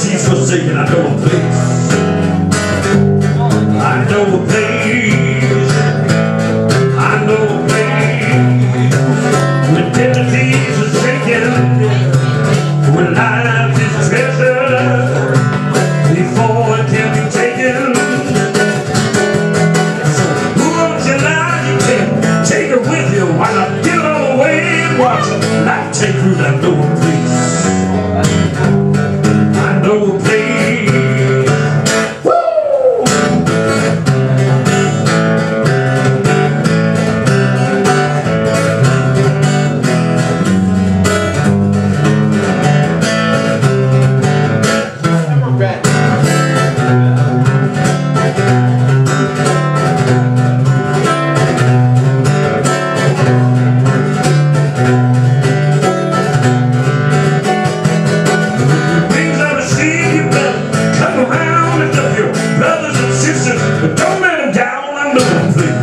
guarantees forsaken. I know a place. I know a place. I know a place paid. When penalties are shaken, when life is treasure, before it can be taken. So who wants your life? You can take it with you Why not give it away? way and watch life take root. I know I'm. But don't let them down, I know them